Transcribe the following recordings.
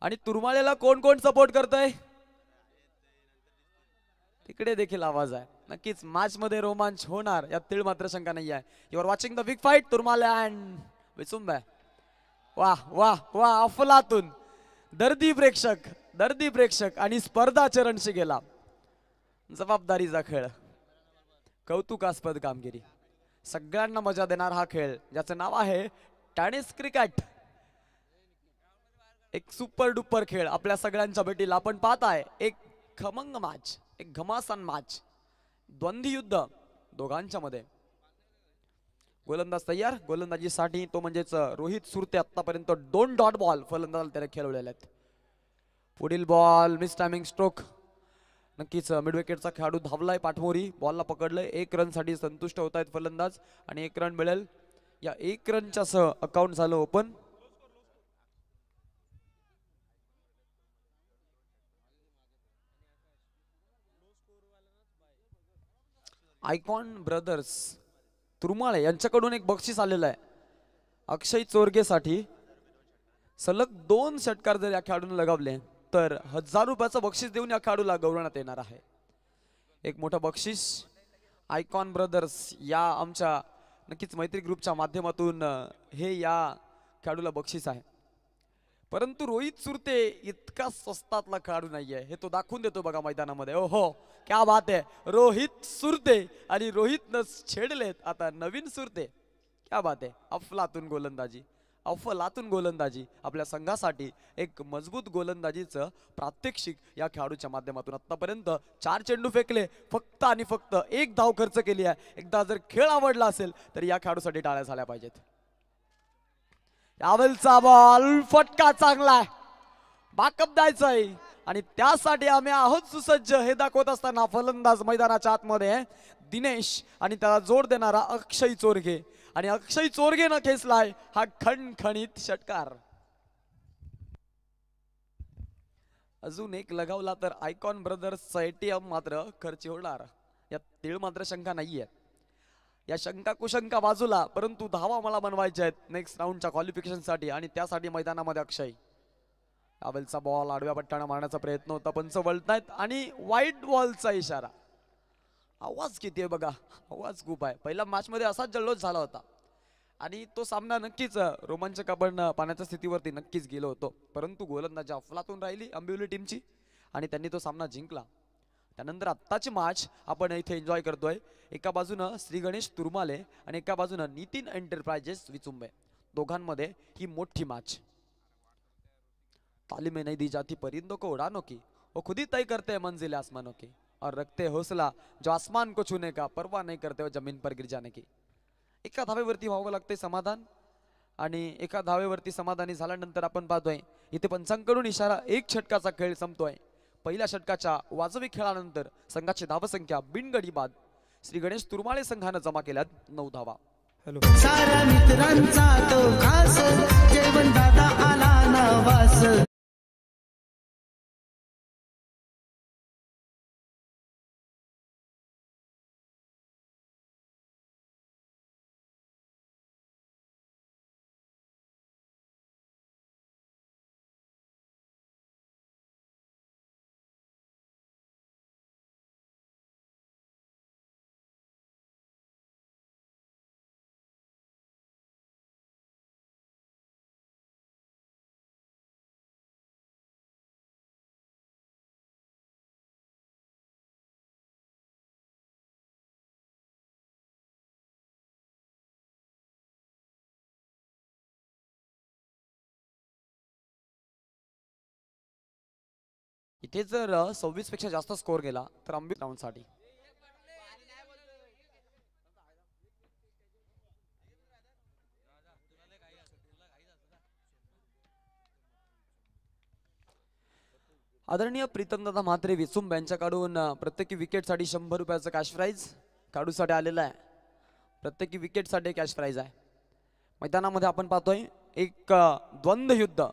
आणि तुरमाळेला कोण कोण सपोर्ट करतय? तिकडे देखील आवाज आहे. नक्कीच मॅच मध्ये रोमांच होणार. यात तीळ मात्र शंका नाही आहे you're watching the big fight Turmale and Visumb. वा वा वा अफलातून. दर्दी प्रेक्षक दर्दी प्रेक्षक आणि स्पर्धा चरणशी गेला. जबाबदारीचा खेळ. कौतुकास्पद कामगिरी. सगळ्यांना मजा देणार हा खेळ. ज्याचं नाव आहे टॅनिस क्रिकेट. एक सुपर डुपर खेळ आपल्या सगळ्यांच्या भेटीला. आपण पाहत आहे एक खमंग मॅच एक घमासान मॅच द्वंद्वी युद्ध दोघांच्या मध्ये. गोलंदाज तयार गोलंदाजीसाठी तो म्हणजेच रोहित सुरते आतापर्यंत दोन डॉट बॉल फलंदाज त्याने खेळवलेले आहेत. पुढील बॉल मिस टायमिंग स्ट्रोक नक्कीच मिड विकेटचा खेळाडू धावलाय पाठमोरी. बॉलला पकडलंय. एक रनसाठी संतुष्ट होत आहेत फलंदाज आणि एक रन मिळेल. या एक रनच्या सह अकाउंट झालं ओपन आयकॉन ब्रदर्स तुरुमाळे यांच्याकडून एक बक्षीस आलेलं आहे. अक्षय चोरगेसाठी सलग दोन षटकार जर या खेळाडूने लगावले तर हजार रुपयाचं बक्षीस देऊन या खेळाडूला गौरवण्यात येणार आहे. एक मोठं बक्षीस आयकॉन ब्रदर्स या आमच्या नक्कीच मैत्री ग्रुपच्या माध्यमातून हे या खेळाडूला बक्षीस आहे. परंतु रोहित सुरते इतका स्वस्तातला खेळाडू नाहीये. हे तो दाखवून देतो बघा मैदानामध्ये. ओ हो क्या बात आहे. रोहित सुरते आणि रोहितनं छेडलेत आता नवीन सुरते. क्या बात आहे. अफलातून गोलंदाजी. अफलातून गोलंदाजी आपल्या संघासाठी एक मजबूत गोलंदाजीचं प्रात्यक्षिक या खेळाडूच्या माध्यमातून. आतापर्यंत चार चेंडू फेकले फक्त आणि फक्त एक धाव खर्च केली आहे. एकदा जर खेळ आवडला असेल तर या खेळाडूसाठी टाळ्या झाल्या पाहिजेत. यावेळचा बॉल फटका चांगलाय आहे. बाकअप आहे. आणि त्यासाठी आम्ही आहोत सुसज्ज. हे दाखवत असताना फलंदाज मैदानाच्या आतमध्ये दिनेश आणि त्याला जोड देणारा अक्षय चोरगे. आणि अक्षय चोरगेनं खेचलाय हा खणखणीत षटकार. अजून एक लगावला तर आयकॉन ब्रदर्सचा एटीएम मात्र खर्च होणार. यात तीळ मात्र शंका नाहीये. या शंका कुशंका बाजूला परंतु धावा मला बनवायच्या आहेत नेक्स्ट राऊंडच्या क्वालिफिकेशनसाठी आणि त्यासाठी मैदानामध्ये अक्षय. यावेळचा बॉल आडव्या पट्ट्यानं मारण्याचा प्रयत्न होता पंच वळतायत आणि वाईट बॉलचा इशारा. आवाज किती आहे बघा आवाज खूप आहे. पहिल्या मॅचमध्ये असाच जल्लोष झाला होता. आणि तो सामना नक्कीच रोमांचक आपण पाण्याच्या स्थितीवरती नक्कीच गेलो होतो. परंतु गोलंदाजी अफलातून राहिली आंबिवली टीमची आणि त्यांनी तो सामना जिंकला. त्यानंतर आत्ताची मॅच आपण इथे एन्जॉय करतोय. एका बाजूनं श्री गणेश तुरमाले आणि एका बाजूनं नितीन एंटरप्राइजेस विचुंबे. दोघांमध्ये ही मोठी मॅच तालीम में नहीं दी जाती परिंदों को उड़ानों की वो खुद ही तय करते हैं मंजिल आसमानों की और रखते हौसला जो आसमान को छूने का परवाह नहीं करते वो जमीन पर गिर जाने की. एका धावेवरती व्हावं लागते समाधान. आणि एका धावेवरती समाधानी झाल्यानंतर आपण पाहतोय इथे पंचांकडून इशारा एक षटकाचा खेळ संपतोय. पहिल्या षटकाच्या वाजवी खेळानंतर संघाची धावसंख्या बिनगडी बाद श्री गणेश तुरमाळे संघानं जमा केल्यात नऊ धावा. साऱ्या मित्रांचा तो खास. जेवण दादा आला नवास इथे जर सव्वीसपेक्षा जास्त स्कोर गेला तर अंबित राऊंडसाठी. आदरणीय प्रीतमदादा म्हात्रे विसुंब यांच्याकडून प्रत्येकी विकेटसाठी शंभर रुपयाचं कॅश प्राईज काढूसाठी आलेलं आहे. प्रत्येकी विकेटसाठी कॅश प्राईज आहे. मैदानामध्ये आपण पाहतोय एक द्वंद्वयुद्ध. द्वंद्व युद्ध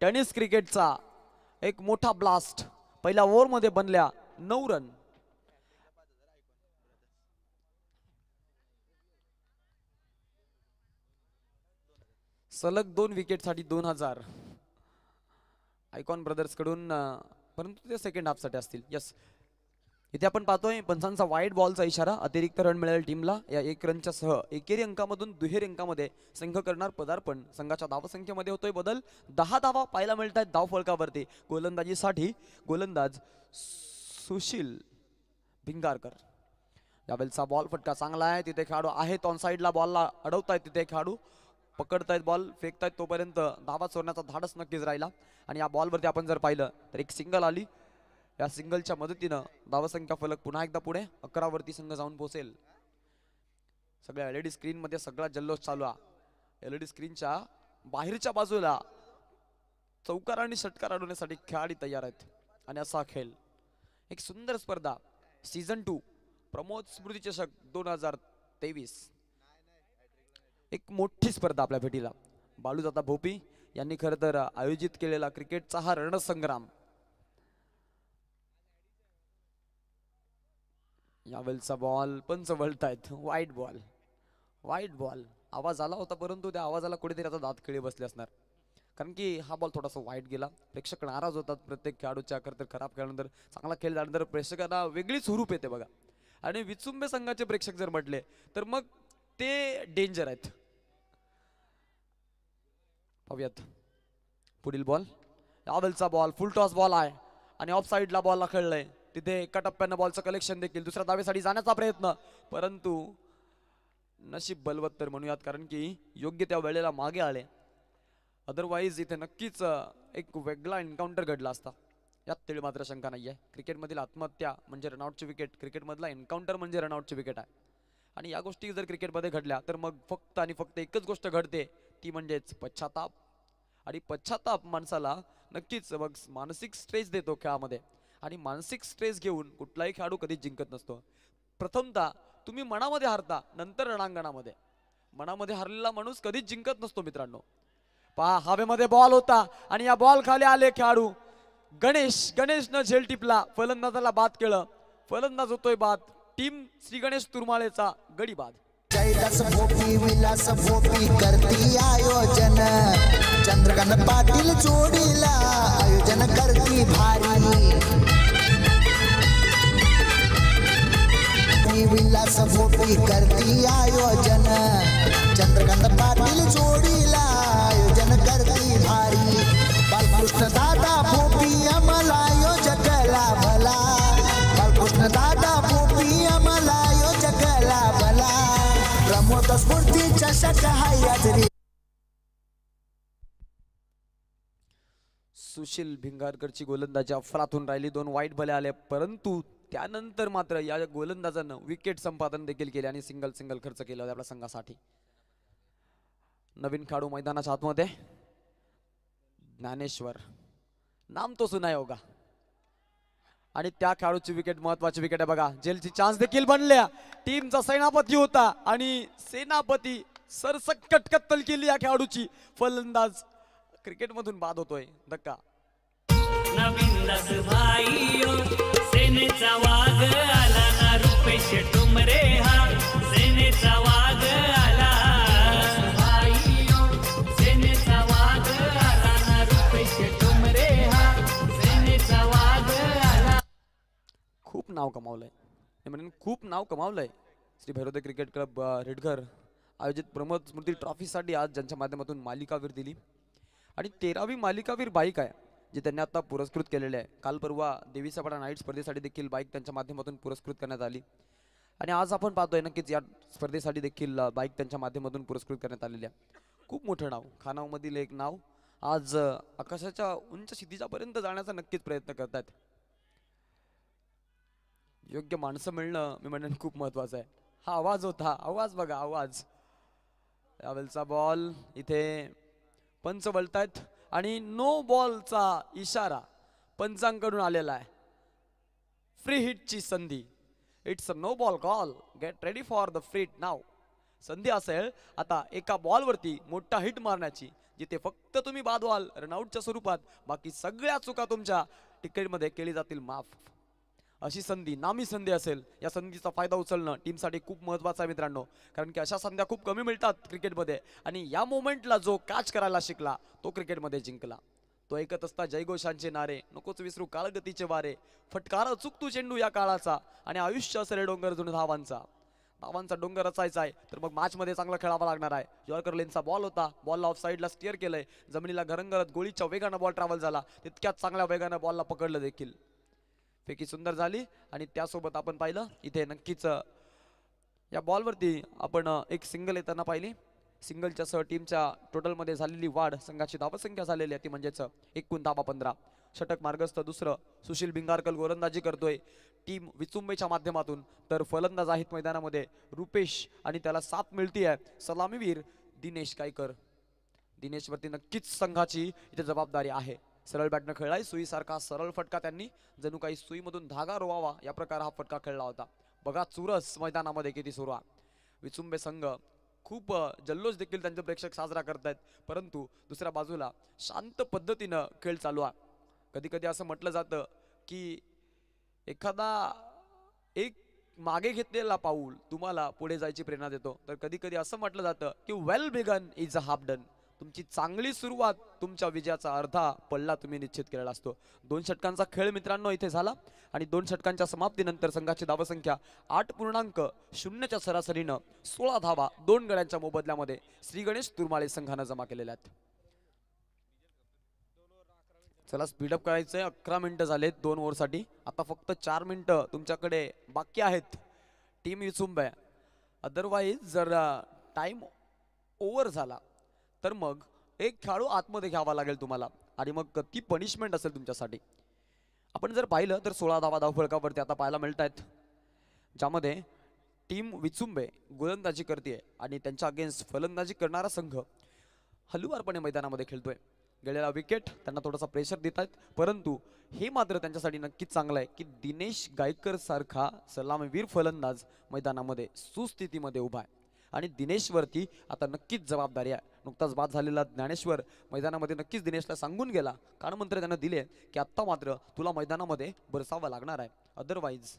टेनिस क्रिकेटचा एक मोठा ब्लास्ट पहिल्या ओव्हरमध्ये बनल्या नऊ रन सलग दोन विकेटसाठी दोन हजार. आयकॉन ब्रदर्सकडून कडून परंतु ते सेकंड हाफसाठी असतील. यस इथे आपण पाहतोय पंचांचा वाईट बॉलचा इशारा अतिरिक्त रन मिळेल टीमला या एक रनच्या सह एकेरी अंकामधून दुहेरी अंकामध्ये संघ करणार पदार्पण. संघाच्या धावसंख्येमध्ये होतोय बदल. दहा धावा पाहायला मिळत आहेत धाव फलकावरती. गोलंदाजीसाठी गोलंदाज सुशील भिंगारकर. यावेळेचा बॉल फटका चांगला आहे. तिथे खेळाडू आहेत. ऑन साईडला बॉलला अडवतायत तिथे खेळाडू. पकडतायत बॉल फेकतायत तोपर्यंत धावा चोरण्याचा धाडस नक्कीच राहिला. आणि या बॉलवरती आपण जर पाहिलं तर एक सिंगल आली. या सिंगलच्या मदतीनं धावसंख्या फलक पुन्हा एकदा पुढे अकरावरती संघ जाऊन पोहोचेल. सगळ्या एल ई डी स्क्रीनमध्ये सगळा जल्लोष चालू आहे. एलईडी स्क्रीनच्या बाहेरच्या बाजूला चौकार आणि षटकार अडवण्यासाठी खेळाडी तयार आहेत आणि असा खेळ. एक सुंदर स्पर्धा. सीझन टू प्रमोद स्मृती चषक दोन हजार तेवीस. एक मोठी स्पर्धा आपल्या भेटीला. बालूदादा भोपी यांनी खरं तर आयोजित केलेला क्रिकेटचा हा रणसंग्राम. यावेळचा बॉल पंच वळतायत वाईट बॉल वाईट बॉल आवाज आला होता परंतु त्या आवाजाला कुठेतरी आता दात खिळे बसले असणार. कारण की हा बॉल थोडासा वाईट गेला. प्रेक्षक नाराज होतात. प्रत्येक खेळाडूच्या खरं तर खराब खेळानंतर चांगला खेळ झाल्यानंतर प्रेक्षकांना वेगळीच स्वरूप येते बघा. आणि विचुंबे संघाचे प्रेक्षक जर म्हटले तर मग ते डेंजर आहेत. पाहूयात. पुढील बॉल यावेळचा बॉल फुल टॉस बॉल आहे. आणि ऑफ साईडला बॉलला खेळलाय तिथे एका टप्प्यानं बॉलचं कलेक्शन देखील दुसऱ्या दावेसाठी जाण्याचा प्रयत्न. परंतु नशीब बलवत्तर म्हणूयात कारण की योग्य त्या वेळेला मागे आले. अदरवाईज इथे नक्कीच एक वेगळा एन्काउंटर घडला असता. यात तिळ मात्र शंका नाही आहे क्रिकेटमधील आत्महत्या म्हणजे रनआउटची विकेट क्रिकेटमधला एन्काउंटर म्हणजे रनआउटची विकेट आहे. आणि या गोष्टी जर क्रिकेटमध्ये घडल्या तर मग फक्त आणि फक्त एकच गोष्ट घडते ती म्हणजेच पश्चाताप. आणि पश्चाताप माणसाला नक्कीच मग मानसिक स्ट्रेस देतो खेळामध्ये. आणि मानसिक स्ट्रेस घेऊन कुठलाही खेळाडू कधीच जिंकत नसतो. प्रथमतः तुम्ही मनामध्ये हारता नंतर रणांगणामध्ये. मनामध्ये हरलेला माणूस कधीच जिंकत नसतो मित्रांनो. पहा हवेमध्ये बॉल होता आणि या बॉल खाली आले खेळाडू. गणेश गणेशनं झेल टिपला फलंदाजाला बाद केलं. फलंदाज होतोय बाद. टीम श्री गणेश तुरमाळेचा गडी बाद. कैलास भोपी विलास भोपी करती आयोजन. चंद्रकांत पाटील जोडीला, आयोजन करती भारी। विलास भोपी करती आयोजन चंद्रकांत पाटील जोडीला, आयोजन करती भारी। बालकृष्ण दादा भोपी अमला आयोजक लाभला, बालकृष्ण दादा भोपी अमला आयोजक लाभला। प्रमोद स्फूर्ती चषक हायत्री सुशील भिंगारकरची गोलंदाजी अफरातून राहिली. दोन वाईट भले आले परंतु त्यानंतर मात्र या गोलंदाजानं विकेट संपादन देखील केले आणि सिंगल सिंगल खर्च केला होता आपल्या संघासाठी. नवीन खेळाडू मैदानाच्या आतमध्ये. ज्ञानेश्वर. नाम तो सुना होगा. आणि त्या खेळाडूची विकेट महत्वाची विकेट आहे बघा. जेलची चान्स देखील बनल्या. टीमचा सेनापती होता आणि सेनापती सरसकट कत्तल केली या खेळाडूची. फलंदाज क्रिकेटमधून बाद होतोय. धक्का. खूप नाव कमावलंय. म्हणेन खूप नाव कमावलंय. Shri Bhairavdev cricket club Redghar. आयोजित प्रमोद स्मृती ट्रॉफीसाठी आज ज्यांच्या माध्यमातून मालिकावीर दिली आणि तेरावी मालिकावीर बाईक आहे जी त्यांनी आता पुरस्कृत केलेले आहे. काल परवा देवी सपाटा नाईट स्पर्धेसाठी देखील बाईक त्यांच्या माध्यमातून पुरस्कृत करण्यात आली. आणि आज आपण पाहतोय नक्कीच या स्पर्धेसाठी देखील बाईक त्यांच्या माध्यमातून पुरस्कृत करण्यात आलेली आहे. खूप मोठं नाव खानावमधील एक नाव. आज आकाशाच्या उंच क्षितिजापर्यंत जाण्याचा नक्कीच प्रयत्न करतात योग्य माणसं मिळणं मी म्हणेन खूप महत्वाचं आहे. हा आवाज होता. आवाज बघा आवाज. यावेळचा बॉल इथे पंच वळतायत आणि नो बॉलचा इशारा पंचांकडून आलेला आहे. फ्री हिटची संधी. It's a no ball call get ready for the free hit नाव संधी असेल आता एका बॉलवरती मोठा हिट मारण्याची जिथे फक्त तुम्ही बाद व्हाल रनआउटच्या स्वरूपात बाकी सगळ्या चुका तुमच्या टिकेटमध्ये केली जातील. माफ. अशी संधी नामी संधी असेल या संधीचा फायदा उचलणं टीमसाठी खूप महत्वाचं आहे मित्रांनो. कारण की अशा संध्या खूप कमी मिळतात क्रिकेटमध्ये आणि या मोमेंटला जो कॅच करायला शिकला तो क्रिकेटमध्ये जिंकला. तो ऐकत असता जयघोषांचे नारे नकोच विसरू काळगतीचे वारे. फटकारा चुकतू चेंडू या काळाचा आणि आयुष्य असेल डोंगर जुन धावांचा. धावांचा डोंगर रचायचा आहे तर मग मॅचमध्ये चांगला खेळावा लागणार आहे. जॉर्कर लेनचा बॉल होता बॉलला ऑफ साईडला स्टिअर केलंय. जमिनीला घरंगरत गोळीच्या वेगानं बॉल ट्रॅव्हल झाला. तितक्याच चांगल्या वेगानं बॉलला पकडलं देखील. फेकी सुंदर झाली आणि त्यासोबत आपण पाहिलं इथे नक्कीच या बॉलवरती आपण एक सिंगल येताना पाहिली. सिंगलच्या सह टीमच्या टोटलमध्ये झालेली वाढ संघाची धावसंख्या झालेली आहे ती म्हणजेच एकूण धाबा पंधरा. षटक मार्गस्थ दुसरं सुशील भिंगारकल गोलंदाजी करतोय. टीम विचुंबेच्या माध्यमातून तर फलंदाज आहेत मैदानामध्ये रुपेश आणि त्याला साथ मिळतीय सलामीवीर दिनेश कायकर दिनेशवरती नक्कीच संघाची इथे जबाबदारी आहे. सरळ बॅटनं खेळलाय. सुईसारखा सरळ फटका त्यांनी. जणू काही सुईमधून धागा रोवावा या प्रकार हा फटका खेळला होता. बघा चुरस मैदानामध्ये किती सुरू आहे. विचुंबे संघ खूप जल्लोष देखील त्यांचे प्रेक्षक साजरा करतायत. परंतु दुसऱ्या बाजूला शांत पद्धतीनं खेळ चालू आहे. कधी कधी असं म्हटलं जातं की एखादा एक मागे घेतलेला पाऊल तुम्हाला पुढे जायची प्रेरणा देतो. तर कधी कधी असं म्हटलं जातं की well begun is a half done तुमची चांगली सुरुवात तुमच्या विजयाचा अर्धा पल्ला तुम्ही निश्चित केलेला असतो. दोन षटकांचा खेळ मित्रांनो इथे झाला. आणि दोन षटकांच्या समाप्तीनंतर संघाची धावसंख्या आठ पूर्णांक शून्यच्या सरासरीनं सोळा धावा दोन गड्यांच्या मोबदल्यामध्ये श्री गणेश तुरमाळे संघानं जमा केलेल्या आहेत. चला स्पीडअप करायचंय. अकरा मिनिटं झालेत दोन ओव्हरसाठी आता फक्त चार मिनिटं तुमच्याकडे बाकी आहेत. टीम युसुंब आहे अदरवाईज जर टाइम ओव्हर झाला. तर मग एक खेळाडू आतमध्ये घ्यावा लागेल तुम्हाला. आणि मग ती पनिशमेंट असेल तुमच्यासाठी. आपण जर पाहिलं तर सोळा धावा धावफळकावरती आता पाहायला मिळत आहेत ज्यामध्ये टीम विचुंबे गोलंदाजी करते आणि त्यांच्या अगेन्स्ट फलंदाजी करणारा संघ हलुवारपणे मैदानामध्ये खेळतोय. गेलेला विकेट त्यांना थोडासा प्रेशर देत आहेत परंतु हे मात्र त्यांच्यासाठी नक्कीच चांगलं आहे की दिनेश गायकर सारखा सलामवीर फलंदाज मैदानामध्ये सुस्थितीमध्ये उभा आहे. आणि दिनेशवरती आता नक्कीच जबाबदारी आहे. नुकताच बाद झालेला ज्ञानेश्वर मैदानामध्ये नक्कीच दिनेशला सांगून गेला. कानमंत्री त्यांना दिले की आत्ता मात्र तुला मैदानामध्ये बरसावं लागणार आहे. अदरवाईज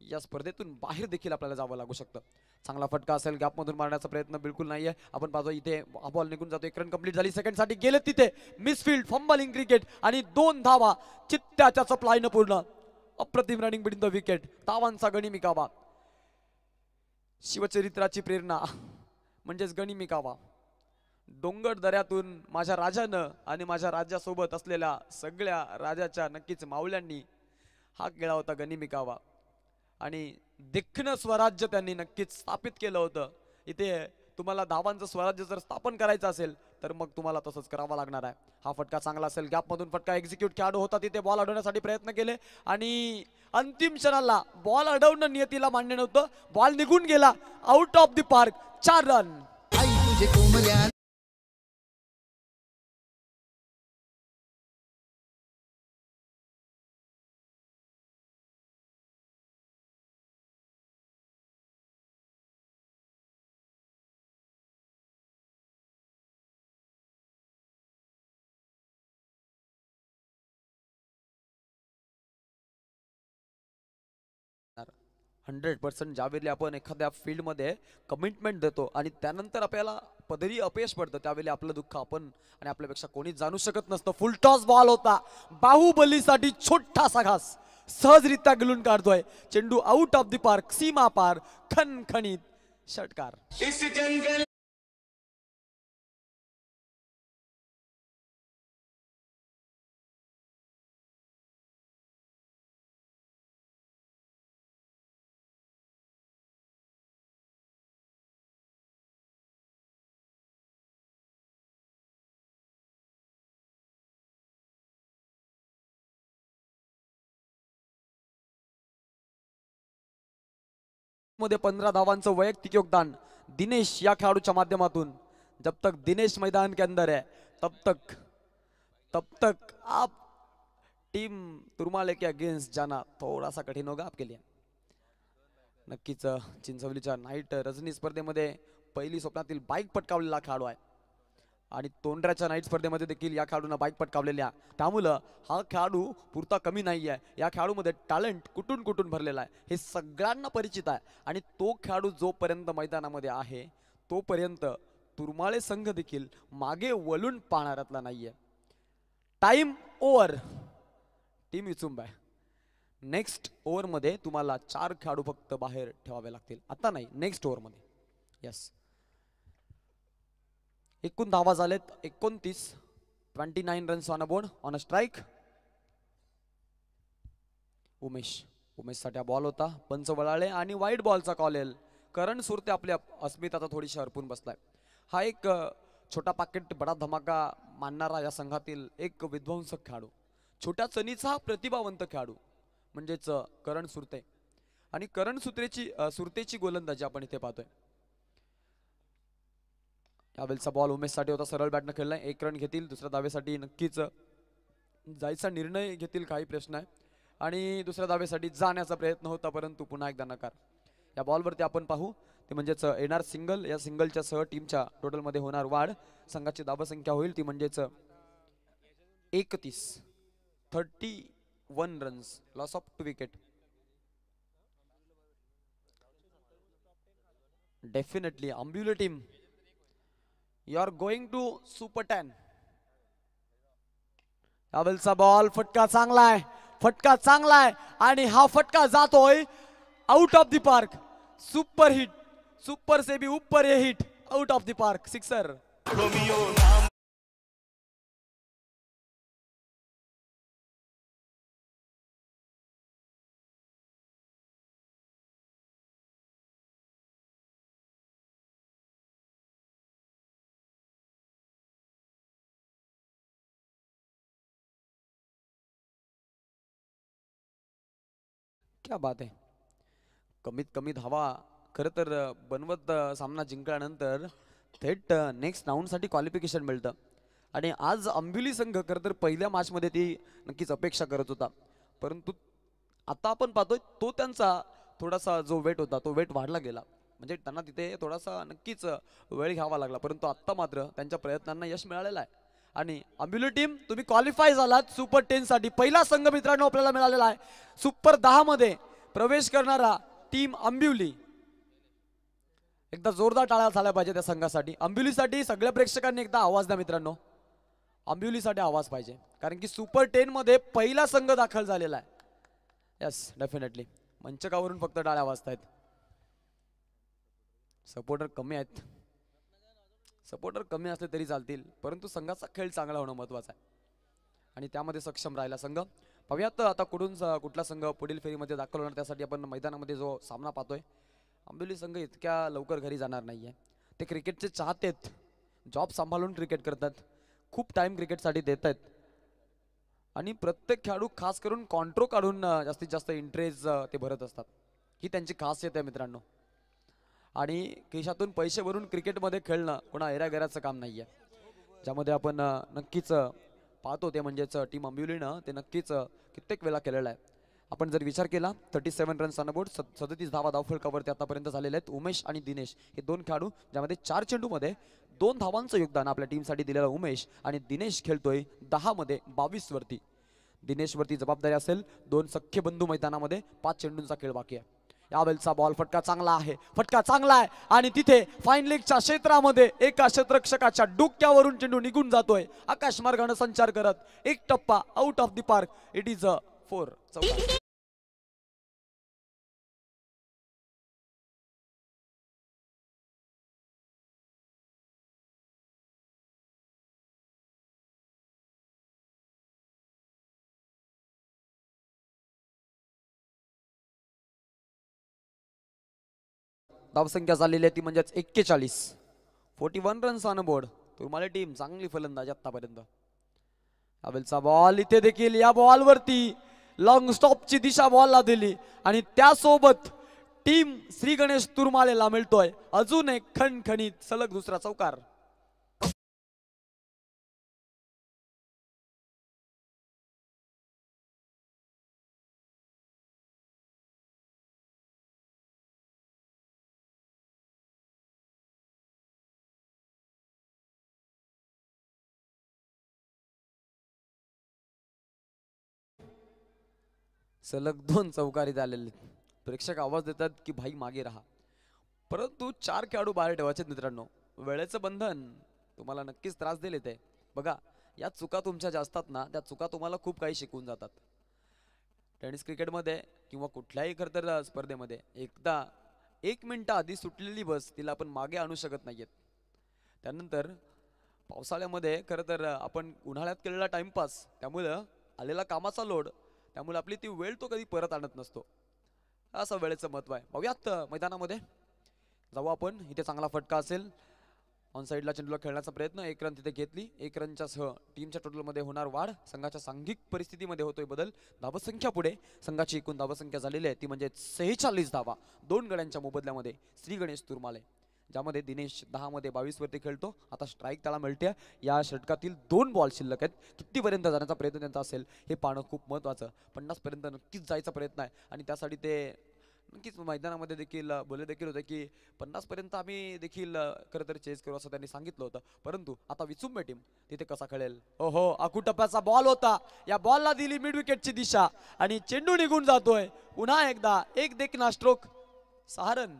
या स्पर्धेतून बाहेर देखील आपल्याला जावं लागू शकतं. चांगला फटका असेल गॅपमधून मारण्याचा प्रयत्न बिलकुल नाही आहे आपण पाहतो इथे बॉल निघून जातो एक रन कंप्लीट झाली. सेकंडसाठी गेले तिथे. मिसफिल्ड फंबलिंग क्रिकेट आणि दोन धावा. चित्त्याच्या चपलाईनं पूर्ण. अप्रतिम रनिंग बिटिन द विकेट धावांचा गणिमिकावा शिवचरित्राची प्रेरणा म्हणजेच गणिमिकावा डोंगर दऱ्यातून माझ्या राजानं आणि माझ्या राज्यासोबत असलेल्या सगळ्या राजाच्या नक्कीच मावल्यांनी हा केला होता गनिमिकावा आणि देखणं स्वराज्य त्यांनी नक्कीच स्थापित केलं होतं. इथे तुम्हाला धावांचं स्वराज्य जर स्थापन करायचं असेल तर मग तुम्हाला तसंच करावं लागणार आहे. हा फटका चांगला असेल गॅपमधून फटका एक्झिक्यूट खेळाडू होता तिथे बॉल अडवण्यासाठी प्रयत्न केले. आणि अंतिम क्षणाला बॉल अडवणं नियतीला मान्य नव्हतं. बॉल निघून गेला आउट ऑफ द पार्क चार रन हंड्रेड पर्सेंट ज्यावेळी आपण एखाद्या फील्डमध्ये कमिटमेंट देतो आणि त्यानंतर आपल्याला पदरी अपयश पडतं त्यावेळी आपलं दुःख आपण आणि आपल्यापेक्षा कोणीच जाणू शकत नसतं. फुल टॉस बॉल होता. बाहुबलीसाठी छोटासा घास. सहजरित्या गिलून काढतोय. चेंडू आउट ऑफ द पार्क सीमा पार खणखणीत षटकार. मध्ये पंधरा धावांचं वैयक्तिक योगदान दिनेश या खेळाडूच्या माध्यमातून. जब तक दिनेश मैदान के अंदर है तब तक तब तक आप टीम तुरमाले के अगेंस्ट जाना थोड़ा सा कठीण होगा आपके लिए. नक्कीच चिंचवलीच्या नाईट रजनी स्पर्धेमध्ये पहिली स्वप्नातील बाईक पटकावलेला खेळाडू आहे. आणि तोंडऱ्याच्या नाईट स्पर्धेमध्ये देखील या खेळाडूंना बाईक पटकावलेल्या. त्यामुळं हा खेळाडू पुरता कमी नाही आहे या खेळाडूमध्ये टॅलेंट कुठून कुठून भरलेला आहे हे सगळ्यांना परिचित आहे. आणि तो खेळाडू जोपर्यंत मैदानामध्ये आहे तोपर्यंत तुरमाळे संघ देखील मागे वळून पाहणाऱ्यातला नाहीये. टाइम ओव्हर टीम इचुंब आहे नेक्स्ट ओव्हरमध्ये तुम्हाला चार खेळाडू फक्त बाहेर ठेवावे लागतील. आता नाही नेक्स्ट ओव्हरमध्ये यस एकूण धावा झालेत एकोणतीस twenty nine runs on a board on a strike Umesh उमेशसाठी ball होता. पंच वळाळे आणि वाईट बॉलचा कॉल येईल. करण सुरते आपल्या अस्मिताचा थोडीशी हरपून बसलाय. हा एक छोटा पाकिट बडा धमाका मानणारा या संघातील एक विध्वंसक खेळाडू. छोट्या चनीचा प्रतिभावंत खेळाडू. म्हणजेच करण सुरते. आणि करण सुत्रेची सुरतेची गोलंदाजी आपण इथे पाहतोय. त्यावेळेचा बॉल उमेशसाठी होता. सरळ बॅटनं खेळला एक रन घेतील. दुसऱ्या दावेसाठी नक्कीच जायचा निर्णय घेतील काही प्रश्न आहे. आणि दुसऱ्या दावेसाठी जाण्याचा प्रयत्न होता परंतु पुन्हा एकदा नकार. या बॉलवरती आपण पाहू. ते म्हणजेच येणार सिंगल या सिंगलच्या सह टीमच्या टोटलमध्ये होणार वाढ. संघाची दाबसंख्या होईल. ती म्हणजेच एकतीस. Thirty one runs loss of two wicket definitely आंब्युलर team you are going to super ten यावेळचा ball फटका चांगला आहे फटका चांगला आहे आणि हा फटका जातोय out of the park super hit super से भी ऊपर ये hit out of the park sixer क्या बात आहे कमीत कमी धावा खरं तर बनवत सामना जिंकल्यानंतर थेट नेक्स्ट राऊंडसाठी क्वालिफिकेशन मिळतं. आणि आज अंबिली संघ खरं तर पहिल्या मॅचमध्ये ती नक्कीच अपेक्षा करत होता. परंतु आता आपण पाहतोय तो त्यांचा थोडासा जो वेट होता तो वेट वाढला गेला. म्हणजे त्यांना तिथे थोडासा नक्कीच वेळ घ्यावा लागला. परंतु आत्ता मात्र त्यांच्या प्रयत्नांना यश मिळालेलं आहे. आणि अंबिली टीम तुम्ही क्वालिफाय झालात सुपर टेन साठी. पहिला संघ मित्रांनो आपल्याला मिळालेला आहे. सुपर दहा मध्ये प्रवेश करणारा टीम अंबिवली एकदा जोरदार टाळ्या झाल्या पाहिजे त्या संघासाठी. अंबिवलीसाठी सगळ्या प्रेक्षकांनी एकदा आवाज द्या मित्रांनो. अंबिवलीसाठी आवाज पाहिजे. कारण की सुपर टेन मध्ये पहिला संघ दाखल झालेला आहे. यस डेफिनेटली मंचकावरून फक्त टाळ्या वाजतायत. सपोर्टर कमी आहेत. सपोर्टर कमी असले तरी चालतील परंतु संघाचा खेळ चांगला होणं महत्वाचं आहे. आणि त्यामध्ये सक्षम राहिला संघ. पाहूयात आता कुठून स- कुठला संघ पुढील फेरीमध्ये दाखल होणार त्यासाठी आपण मैदानामध्ये जो सामना पाहतोय आंबिवली संघ इतक्या लवकर घरी जाणार नाहीये. ते क्रिकेटचे चाहते आहेत जॉब सांभाळून क्रिकेट करतात खूप टाईम क्रिकेटसाठी देत आहेत आणि प्रत्येक खेळाडू खास करून कॉन्ट्रो काढून जास्तीत जास्त इंटरेस्ट ते भरत असतात. ही त्यांची खासियत आहे मित्रांनो. आणि खिशातून पैसे भरून क्रिकेटमध्ये खेळणं कोणा एरागेराचं काम नाही आहे ज्यामध्ये आपण नक्कीच पाहतो ते म्हणजेच टीम अंबिवलीनं ते नक्कीच कित्येक वेळा केलेलं आहे. आपण जर विचार केला थर्टी सेव्हन रन्स अनबोर्ड स सदतीस धावा धावफलकावरती आतापर्यंत झालेले आहेत. उमेश आणि दिनेश हे दोन खेळाडू ज्यामध्ये चार चेंडूमध्ये दोन धावांचं योगदान आपल्या टीमसाठी दिलेलं उमेश आणि दिनेश खेळतोय दहामध्ये बावीसवरती दिनेशवरती जबाबदारी असेल दोन सख्खे बंधू मैदानामध्ये पाच चेंडूंचा खेळ बाकी आहे. यावेळचा बॉल फटका चांगला आहे. फटका चांगला आहे. आणि तिथे फाईन लेगच्या क्षेत्रामध्ये एका क्षेत्रक्षकाच्या डोक्यावरून चेंडू निघून जातोय. आकाश मार्गाने संचार करत एक टप्पा out of the park it is a four धावसंख्या झालेली आहे ती म्हणजेच एक्केचाळीस. Forty one runs on board तुम्हाला टीम चांगली फलंदाज आतापर्यंत. अबेलचा बॉल इथे देखील या बॉलवरती लॉंग स्टॉपची दिशा बॉलला दिली. आणि त्यासोबत टीम श्री गणेश तुरमालेला मिळतोय. अजून एक खणखणीत सलग दुसरा चौकार. सलग दोन चौकारी आलेले आहेत. प्रेक्षक आवाज देतात की भाई मागे राहा. परंतु चार खेळाडू बाहेर ठेवायचे मित्रांनो. वेळेचं बंधन तुम्हाला नक्कीच त्रास दिले ते बघा या चुका तुमच्या ज्या असतात ना त्या चुका तुम्हाला खूप काही शिकवून जातात. टेनिस क्रिकेटमध्ये किंवा कुठल्याही खरं तर स्पर्धेमध्ये एकदा एक मिनटं आधी सुटलेली बस तिला आपण मागे आणू शकत नाहीयेत. त्यानंतर पावसाळ्यामध्ये खरं तर आपण उन्हाळ्यात केलेला टाइमपास त्यामुळं आलेला कामाचा लोड त्यामुळे आपली ती वेळ तो कधी परत आणत नसतो. असं वेळेचं महत्त्व आहे. पाहूयात मैदानामध्ये. जाऊ आपण. इथे चांगला फटका असेल. ऑन साईडला चेंडूला खेळण्याचा प्रयत्न. एक रन तिथे घेतली. एक रनच्या सह टीमच्या टोटलमध्ये होणार वाढ. संघाच्या सांघिक परिस्थितीमध्ये होतोय बदल. धावसंख्या पुढे. संघाची एकूण धावसंख्या झालेली आहे. ती म्हणजे सेहेचाळीस धावा. दोन गड्यांच्या मोबदल्यामध्ये श्री गणेश तुरमाले. ज्यामध्ये दिनेश दहामध्ये बावीसवरती खेळतो. आता स्ट्राईक त्याला मिळते या षटकातील दोन बॉल शिल्लक आहेत. कितीपर्यंत जाण्याचा प्रयत्न त्यांचा असेल हे पाहणं खूप महत्त्वाचं पन्नासपर्यंत नक्कीच जायचा प्रयत्न आहे. आणि त्यासाठी ते नक्कीच मैदानामध्ये देखील बोलले देखील होते की पन्नासपर्यंत आम्ही देखील खरं तर चेस करू असं त्यांनी सांगितलं होतं. परंतु आता विचुंबे टीम तिथे कसा खेळेल? हो हो अकुटप्प्याचा बॉल होता. या बॉलला दिली मिड विकेटची दिशा. आणि चेंडू निघून जातोय. पुन्हा एकदा एक देखना स्ट्रोक सहारण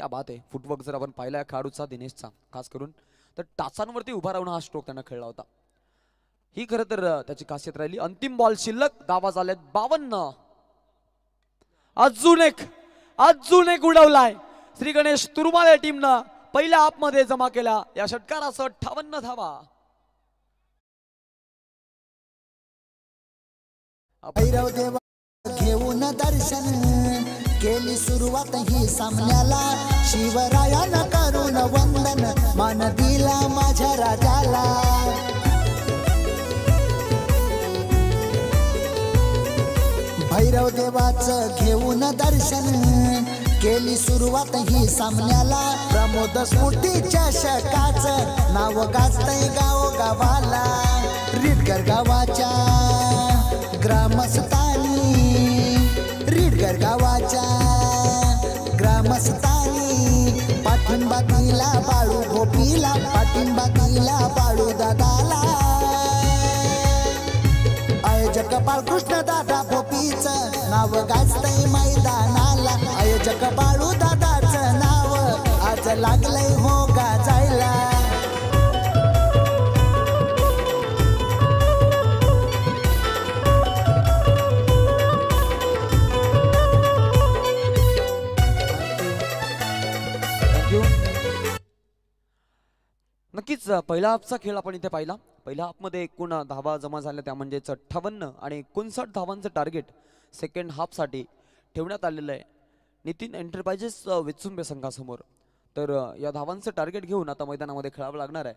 क्या बात आहे. फुटवर्क जर आपण पाहिला खेळाडूचा दिनेशचा खास करून तर टाचांवरती उभा राहून हा स्ट्रोक त्यांना खेळला होता. ही खरं तर त्याची खासियत राहिली. अंतिम बॉल शिल्लक दावा झाल्यात बावन्न. अजून एक अजून एक उडवलाय. श्री गणेश तुरुमाल या टीमनं पहिल्या आपमध्ये जमा केला. या षटकारासह अठ्ठावन्न धावा. भैरव देवा घेऊन दर्शन. केली सुरुवात ही सामन्याला. शिवरायानं करून वंदन मान दिला माझ्या राजाला. भैरव देवाच घेऊन दर्शन केली सुरुवात ही सामन्याला. प्रमोद स्फूर्तीच्या शकाचं नाव गाजतय गाव गावाला रिडगर गावाच्या ग्रामस्थानी रिडगर गावाच्या बाळकृष्ण दादा भोपीच नाव गाजतय मैदानाला. आयोजक बाळू दादाच नाव आज लागलंय हो गाजायला. नक्कीच पहिला आपचा खेळ आपण इथे पाहिला. पहिल्या हाफमध्ये एकूण धावा जमा झाल्या त्या म्हणजेच अठ्ठावन्न आणि एकोणसाठ धावांचं टार्गेट सेकंड हाफसाठी ठेवण्यात आलेलं आहे. नितीन एंटरप्राइजेस वेचुंबे विचुंबे संघासमोर. तर या धावांचं टार्गेट घेऊन आता मैदानामध्ये खेळावं लागणार आहे.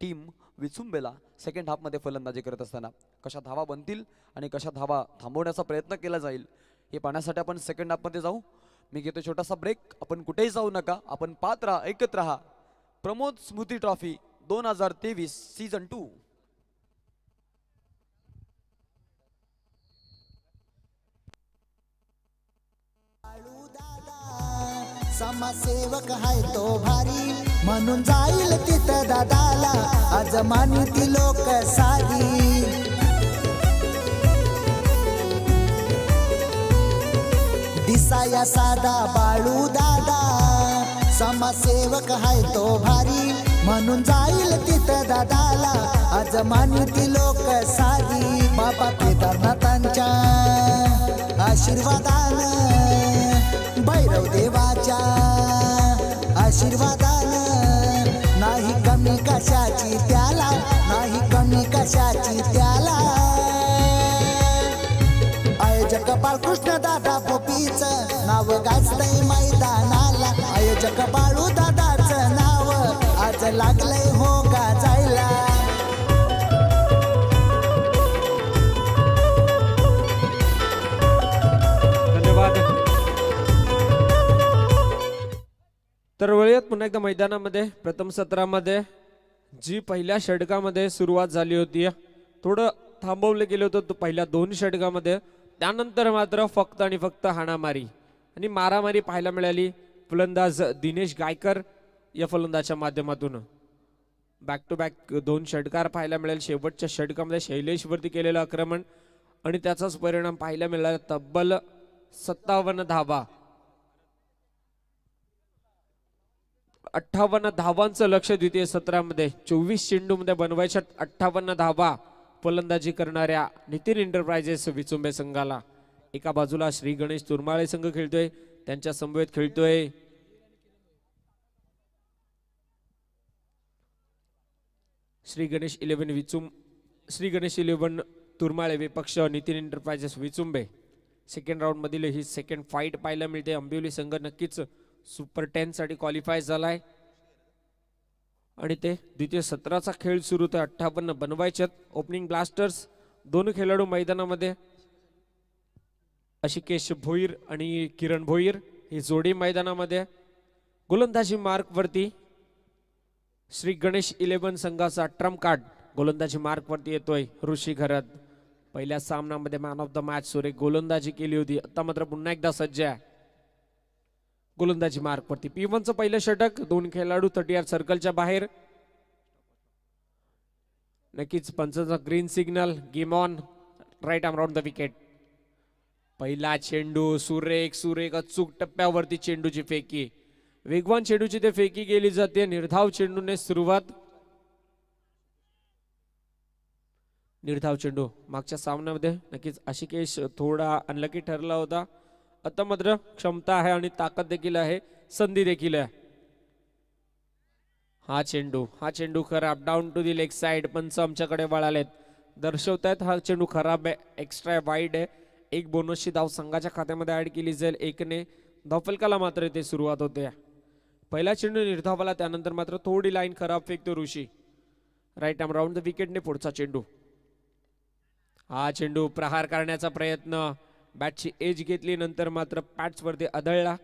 टीम विचुंबेला सेकंड हाफमध्ये फलंदाजी करत असताना. कशा धावा बनतील आणि कशा धावा थांबवण्याचा प्रयत्न केला जाईल हे पाहण्यासाठी आपण सेकंड हाफमध्ये जाऊ. मी घेतो छोटासा ब्रेक. आपण कुठेही जाऊ नका. आपण पात राहा ऐकत राहा. प्रमोद स्मृती ट्रॉफी. दोन हजार तेवीस सीझन टू समाजसेवक हाय तो भारी म्हणून जाईल तिथं दादाला. आज मानती लोक सारी. दिसाया साधा बाळू दादा. समाजसेवक हाय तो भारी म्हणून जाईल तिथं दादाला. आज मानिती लोक सारी. बाबा केदारनाथांच्या आशीर्वादान भैरव देवाच्या आशीर्वादान. नाही कमी कशाची त्याला नाही कमी कशाची त्याला. आयोजक बाळकृष्ण दादा पोपीच नाव गाजतय मैदानाला. आयोजक तर वळूयात पुन्हा एकदा मैदानामध्ये प्रथम सत्रामध्ये जी पहिल्या षटकामध्ये सुरुवात झाली होती थोडं थांबवलं गेलं होतं तो पहिल्या दोन षटकामध्ये त्यानंतर मात्र फक्त आणि फक्त हाणामारी आणि मारामारी पाहायला मिळाली फलंदाज दिनेश गायकर या फलंदाजच्या माध्यमातून. बॅक टू बॅक दोन षटकार पाहायला मिळेल. शेवटच्या षटकामध्ये शैलेशवरती केलेलं आक्रमण आणि त्याचाच परिणाम पाहायला मिळाला तब्बल सत्तावन्न धावा. अठ्ठावन्न धावांचं लक्ष द्वितीय सत्रामध्ये चोवीस चेंडूमध्ये बनवायच्या अठ्ठावन्न धावा फलंदाजी करणाऱ्या नितीन एंटरप्राइजेस विचुंबे संघाला. एका बाजूला श्री गणेश तुरमाळे संघ खेळतोय त्यांच्या समवेत खेळतोय. श्री गणेश इलेव्हन विचुंब श्री गणेश इलेव्हन तुरमाळे विपक्ष नितीन एंटरप्राइजेस विचुंबे. सेकंड राऊंडमधील ही सेकंड फाईट पाहायला मिळते. अंबिवली संघ नक्कीच सुपर टेन साठी क्वालिफाय झालाय. आणि ते द्वितीय सत्राचा खेळ सुरू ते अठ्ठावन्न बनवायच्यात ओपनिंग ब्लास्टर्स दोन खेळाडू मैदानामध्ये. अशिकेश भोईर आणि किरण भोईर ही जोडी मैदानामध्ये. गोलंदाजी मार्कवरती श्री गणेश इलेव्हन संघाचा ट्रम्प कार्ड गोलंदाजी मार्कवरती येतोय ऋषी घरत. पहिल्या सामन्यामध्ये मॅन ऑफ द मॅच सुरे गोलंदाजी केली होती. आता मात्र पुन्हा एकदा सज्ज आहे. गोलंदाजी मार्कवरती पी वनचं पहिलं षटक दोन खेळाडू थर्टी आर सर्कलच्या बाहेर. नक्कीच पंचाचा green signal game on right arm round the wicket पहिला चेंडू सुरेख सुरेख अचूक टप्प्यावरती चेंडूची फेकी. वेगवान चेंडूची ते फेकी गेली जाते निर्धाव चेंडूने सुरुवात. निर्धाव चेंडू मागच्या सामन्यामध्ये नक्कीच आशिकेश थोडा अनलकी ठरला होता. आता मात्र क्षमता आहे आणि ताकद देखील आहे संधी देखील आहे. हा चेंडू हा चेंडू खराब down to the leg side पंच आमच्याकडे वळालेत. दर्शवतायत हा चेंडू खराब आहे एक्स्ट्रा वाईड आहे. एक बोनसची धाव संघाच्या खात्यामध्ये ऍड केली जाईल एकने. धावफलकाला मात्र इथे सुरुवात होते. पहिला चेंडू निर्धावाला त्यानंतर मात्र थोडी लाईन खराब फेकतो Rishi. Right arm round the विकेटने पुढचा चेंडू. हा चेंडू प्रहार करण्याचा प्रयत्न. बॅटची एज घेतली नंतर मात्र पॅट्सवरती आदळला.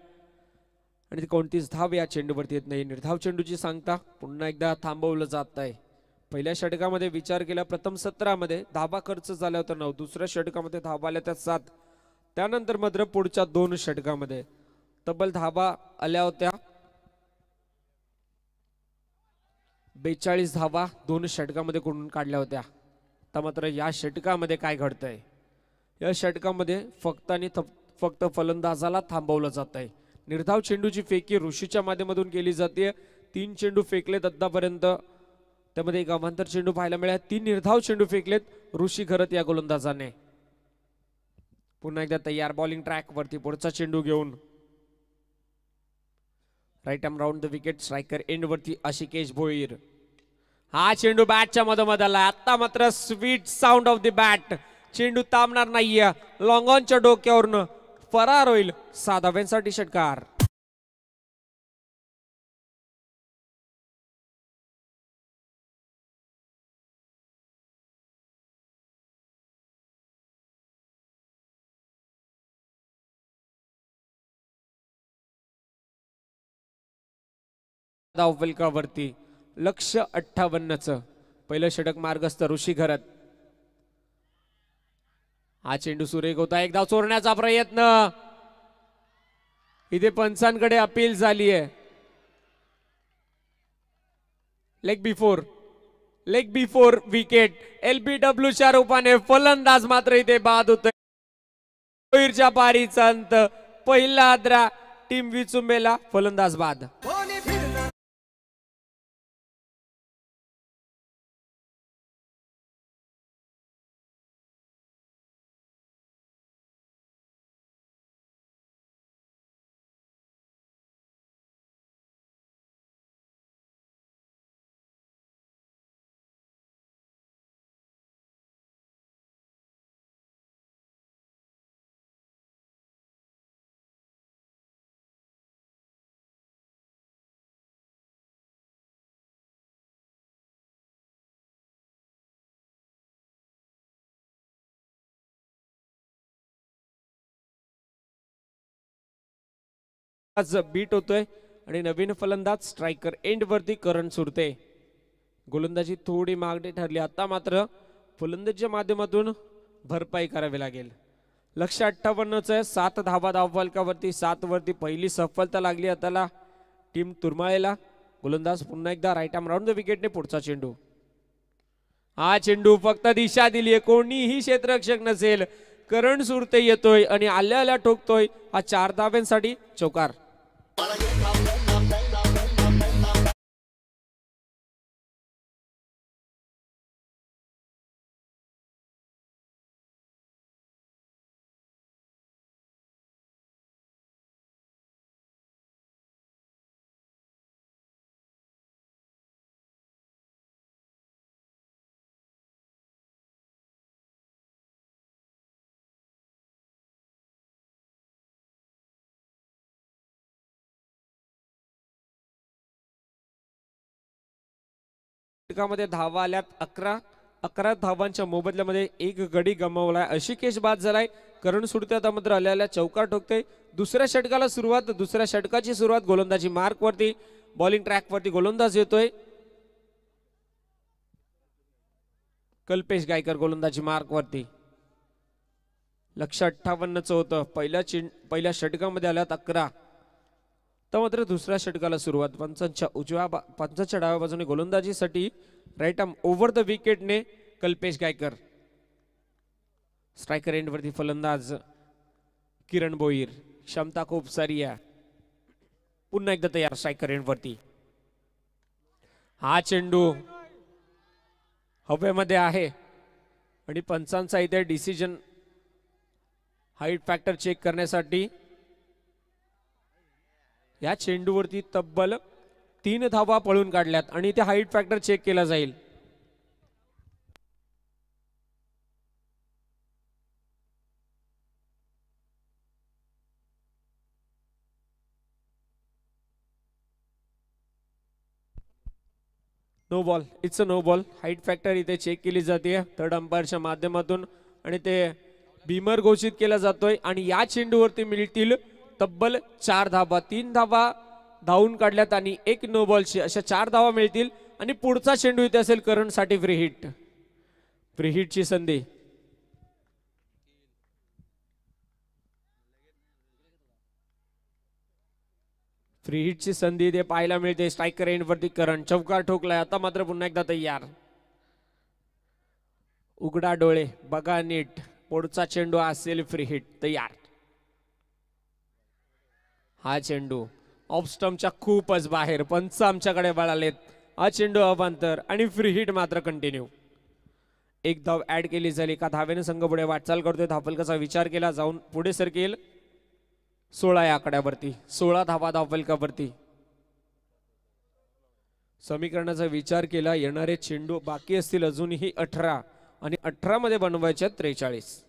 आणि कोणतीच धाव या चेंडूवरती येत नाही. निर्धाव चेंडूची सांगता पुन्हा एकदा थांबवलं जात आहे पहिल्या षटकामध्ये विचार केला प्रथम सत्रामध्ये धाबा खर्च झाला होता नऊ. दुसऱ्या षटकामध्ये धाबा आल्या त्या सात. त्यानंतर मात्र पुढच्या दोन षटकामध्ये. तब्बल धाबा आल्या होत्या. बेचाळीस धावा दोन षटकामध्ये कोणून काढल्या होत्या? आता मात्र या षटकामध्ये काय घडतंय? या षटकामध्ये फक्त आणि थप- फक्त फलंदाजाला थांबवलं जात आहे निर्धाव चेंडूची फेकी ऋषीच्या माध्यमातून केली जाते. तीन चेंडू फेकलेत आतापर्यंत. त्यामध्ये एक अभांतर चेंडू पाहायला मिळाला. तीन निर्धाव चेंडू फेकलेत ऋषी घरत या गोलंदाजाने. पुन्हा एकदा तयार बॉलिंग ट्रॅक वरती पुढचा चेंडू घेऊन. Right arm round the wicket striker end वरती आशिकेश भोईर. हा चेंडू बॅटच्या मधोमध आला आता मात्र sweet sound of the bat चेंडू तांबणार नाहीये. लॉंगॉनच्या डोक्यावरनं फरार होईल साधाव्यांसाठी षटकार धावफलकावरती लक्ष अठ्ठावन्नच. पहिलं षटक मार्गस्थ ऋषी घरात. हा चेंडू सुरेख होता. एकदा चोरण्याचा प्रयत्न. इथे पंचांकडे अपील झाली आहे leg before leg before wicket L B रूपाने फलंदाज मात्र इथे बाद होतोय. कोहीरच्या पारीचा अंत. पहिला आद्रा टीम विचुंबेला फलंदाज बाद. हो. आज बीट होतोय आणि नवीन फलंदाज स्ट्रायकर एंडवरती करण सुरते. गोलंदाजी थोडी मागणी ठरली. आता मात्र फलंदाजीच्या माध्यमातून भरपाई करावी लागेल. लक्ष अठ्ठावन्नच आहे. सात धावा धावफलकावरती सात वरती पहिली सफलता लागली आताला टीम तुरमाळेला. गोलंदाज पुन्हा एकदा राईट आर्म राऊंड द विकेटने पुढचा चेंडू. हा चेंडू फक्त दिशा दिली आहे कोणीही क्षेत्ररक्षक नसेल. करण सुरते येतोय आणि आल्या आल्या ठोकतोय. हा चार धाव्यांसाठी चौकार. para que षटकामध्ये धावा आल्यात. अकरा अकरा धावांच्या मोबदल्यामध्ये एक गडी गमावलाय. अशी केश बाद झालाय. करण सुडत्या मात्र चौकार ठोकते. दुसऱ्या षटकाला सुरुवात दुसऱ्या षटकाची सुरुवात गोलंदाजी मार्क वरती. बॉलिंग ट्रॅक वरती गोलंदाज येतोय. कल्पेश गायकर गोलंदाजी मार्क वरती. लक्ष अठ्ठावन्नचं होतं. पहिल्या चिं पहिल्या षटकामध्ये आल्यात अकरा. तर मात्र दुसऱ्या षटकाला सुरुवात. पंचांच्या उजव्या बा- पंचांच्या डाव्या बाजूने गोलंदाजीसाठी राईट आर्म ओव्हर द विकेटने कल्पेश गायकर. स्ट्रायकर एंडवरती फलंदाज किरण बोईर क्षमता खूप सारी आहे. पुन्हा एकदा तयार स्ट्रायकर एंडवरती हा चेंडू हवेमध्ये आहे आणि पंचांचा इथे डिसिजन हाईट फॅक्टर चेक करण्यासाठी या चेंडूवरती तब्बल तीन धावा पळून काढल्यात आणि ते हाईट फॅक्टर चेक केला जाईल. No ball it's a no ball height factor इथे चेक केली जाते. थर्ड अंपायरच्या माध्यमातून. आणि ते बीमर घोषित केला जातोय. आणि या चेंडूवरती मिळतील तब्बल चार धावा तीन धावा धावून काढल्यात आणि एक नो बॉलची अशा चार धावा मिळतील. आणि पुढचा चेंडू इथे असेल करणसाठी फ्री हिट फ्री हिटची संधी. फ्री हिटची संधी इथे पाहायला मिळते. स्ट्रायकर एंडवरती करण. चौकार ठोकलाय. आता मात्र पुन्हा एकदा तयार. उघडा डोळे. बघा नीट. पुढचा चेंडू असेल फ्री हिट तयार. हा चेंडू ऑफस्टमच्या खूपच बाहेर पंच आमच्याकडे बळालेत हा चेंडू अवांतर आणि फ्री हिट मात्र कंटिन्यू एक धाव ऍड केली झाली. का धावेने संघ पुढे वाटचाल करतोय. धावफलकाचा विचार केला जाऊन पुढे सरकेल. सोळा या आकड्यावरती. सोळा धावा धावफलकावरती समीकरणाचा विचार केला. येणारे चेंडू बाकी असतील अजूनही अठरा. आणि अठरामध्ये बनवायचे त्रेचाळीस.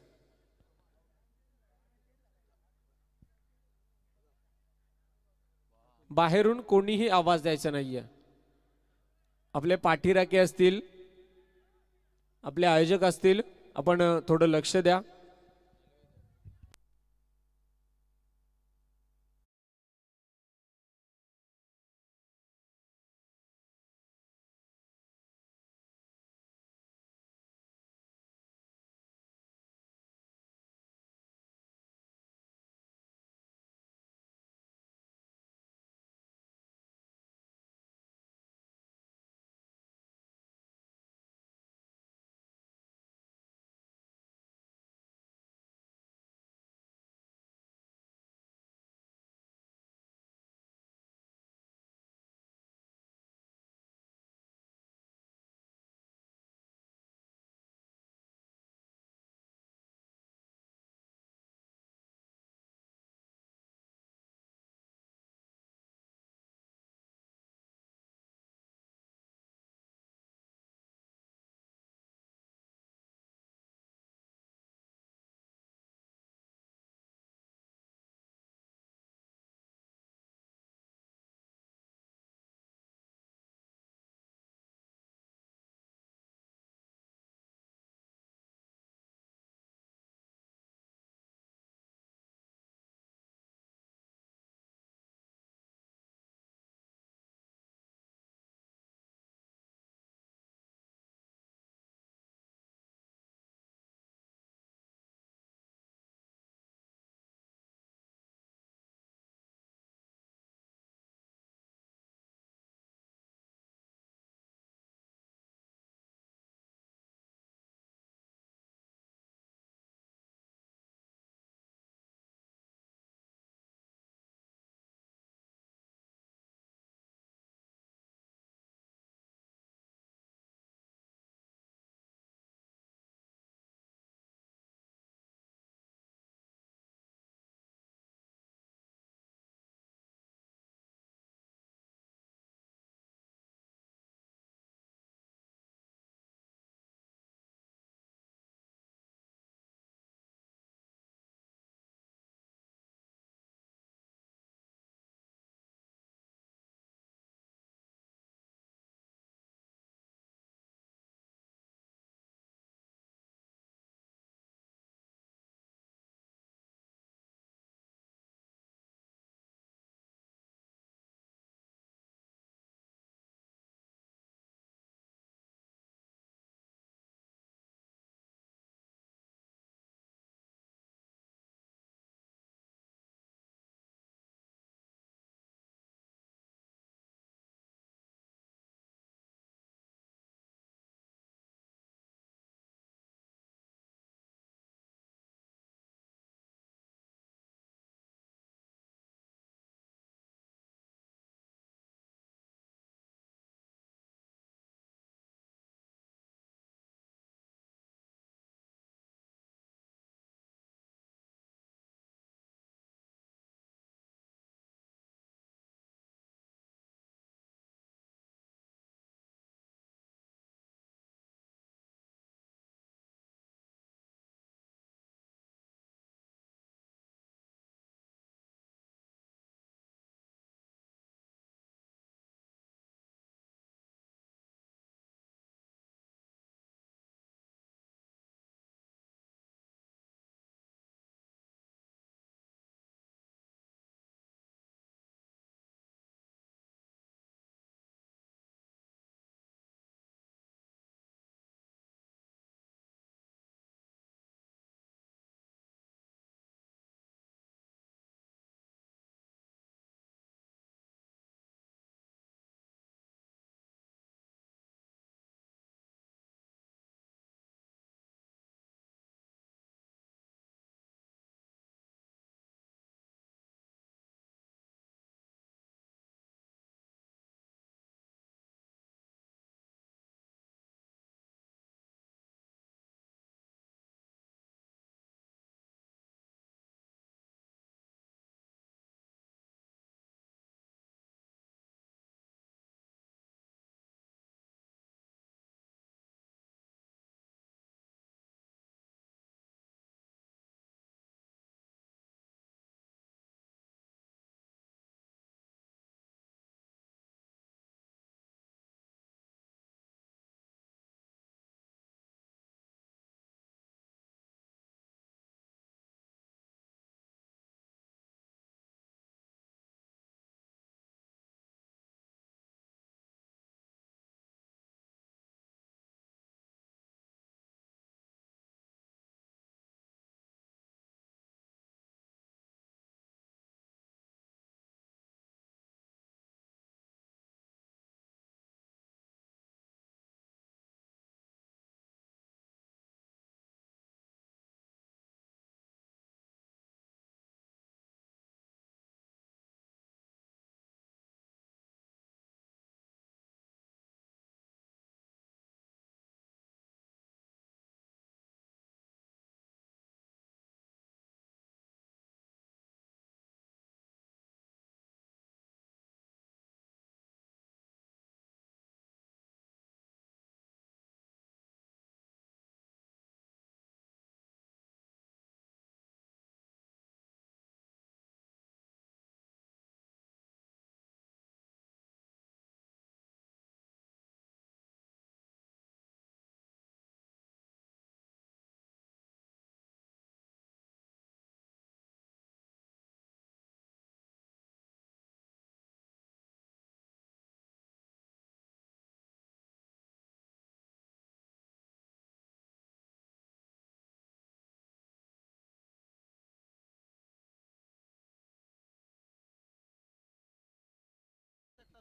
बाहेरून कोणीही आवाज द्यायचा नाहीये. आपले पाठीराखे असतील आपले आयोजक असतील आपण थोडं लक्ष द्या.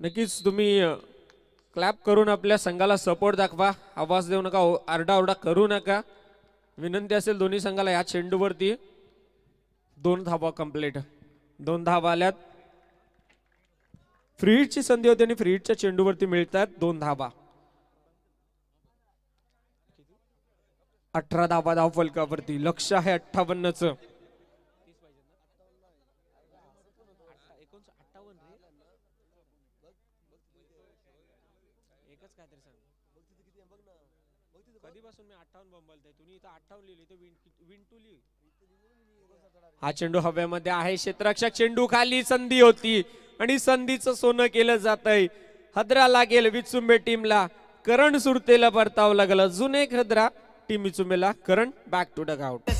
नक्कीच तुम्ही क्लॅप करून आपल्या संघाला सपोर्ट दाखवा. आवाज देऊ नका ओ- आरडाओरडा करू नका. विनंती असेल दोन्ही संघाला या चेंडूवरती. दोन धावा कंप्लीट दोन धावा आल्यात. फ्रीडची संधी होती आणि फ्रीडच्या चेंडूवरती मिळतात दोन धावा. अठरा धावा धाव फलकावरती. लक्ष आहे अठ्ठावन्नचं. हा चेंडू हव्यामध्ये आहे. क्षेत्ररक्षक चेंडू खाली संधी होती. आणि संधीचं सोनं केलं जात आहे हद्रा लागेल विचुंबे टीमला. करण सुरतेला परतावं लागलं. अजून एक हद्रा टीम विचुंबेला. Karan back to dugout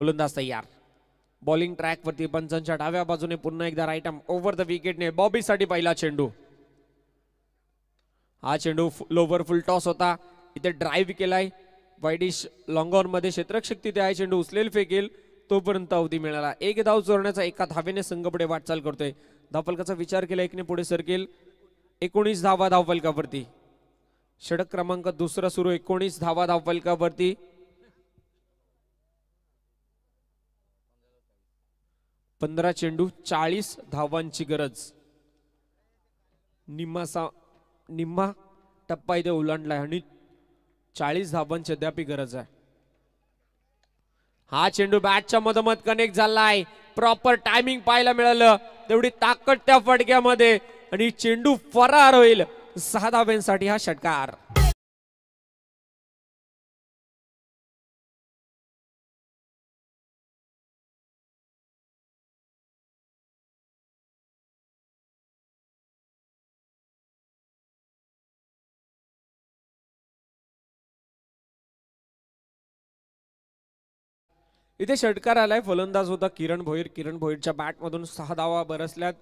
गोलंदाज तयार. बॉलिंग ट्रॅक वरती पंचांच्या डाव्या बाजूने पुन्हा एकदा राईट आर्म ओव्हर द विकेटने बॉबीसाठी पहिला चेंडू. हा चेंडू लोवर फुल टॉस होता. इथे ड्राईव्ह केलाय. वाईडिश लॉंगॉनमध्ये क्षेत्रक्षक तिथे आहे. चेंडू उचलेल फेकेल. तोपर्यंत अवधी मिळाला. एक धाव चोरण्याचा एका धावेने संघ पुढे वाटचाल करतोय. धावफलकाचा विचार केला एकने पुढे सरकेल. एकोणीस धावा धावफलकावरती. षडक क्रमांक दुसरा सुरू एकोणीस धावा धावफलकावरती. पंधरा चेंडू चाळीस धावांची गरज. निम्मासा निम्मा टप्पा इथे ओलांडलाय आणि चाळीस धावांची अद्याप गरज आहे. हा चेंडू बॅटच्या मधोमध कनेक्ट झालाय. प्रॉपर टायमिंग पाहायला मिळालं. तेवढी ताकद त्या फटक्यामध्ये आणि चेंडू फरार होईल. सहा धाव्यांसाठी हा षटकार. इथे षटकार आलाय. फलंदाज होता किरण भोईर. किरण भोईरच्या बॅटमधून सहा धावा बरसल्यात.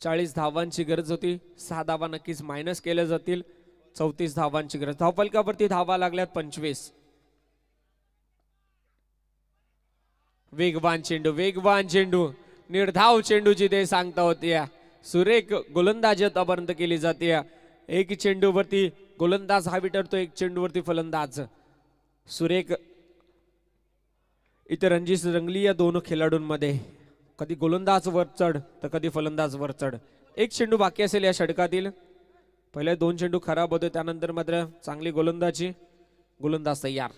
चाळीस धावांची गरज होती. सहा धावा नक्कीच मायनस केल्या जातील. चौतीस धावांची गरज. धावफलकावरती धावा लागल्यात पंचवीस. वेगवान चेंडू वेगवान चेंडू. निर्धाव चेंडूची ते सांगता होती सुरेख गोलंदाजी आतापर्यंत केली जाते एक चेंडूवरती गोलंदाज हवी ठरतो एक चेंडूवरती फलंदाज. सुरेख इथे रणजित रंगली या दोन खेळाडूंमध्ये. कधी गोलंदाज वर चढ तर कधी फलंदाज वर चढ. एक चेंडू बाकी असेल या षटकातील पहिले दोन चेंडू खराब होते त्यानंतर मात्र चांगली गोलंदाजी. गोलंदाज तयार.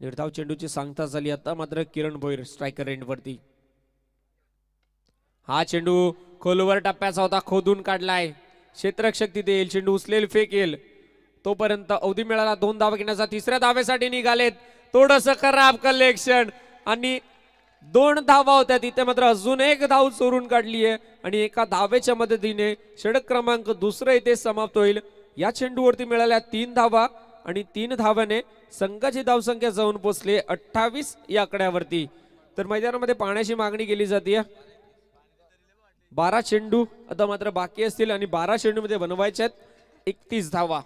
निर्धाव चेंडूची सांगता झाली आता मात्र किरण भोईर स्ट्रायकर रेंडवरती हा चेंडू खोलवर टप्प्याचा होता खोदून काढलाय. क्षेत्ररक्षक तिथे येईल चेंडू उचलेल फेक येईल तोपर्यंत अवधी मिळाला दोन धावा घेण्याचा. तिसऱ्या धावेसाठी निघालेत. थोडस खराब कलेक्शन आणि दोन धावा होत्या तिथे मात्र अजून एक धाव चोरून काढली आहे. आणि एका धावेच्या मदतीने षडक क्रमांक दुसरं इथे समाप्त होईल. या चेंडूवरती मिळाल्या तीन धावा आणि तीन धाव्याने संघाची धावसंख्या जाऊन पोचली अठ्ठावीस या आकड्यावरती. तर मैदानामध्ये पाण्याची मागणी केली जाते बारा चेंडू आता मात्र बाकी असतील आणि बारा चेंडूमध्ये आहेत. एकतीस धावा.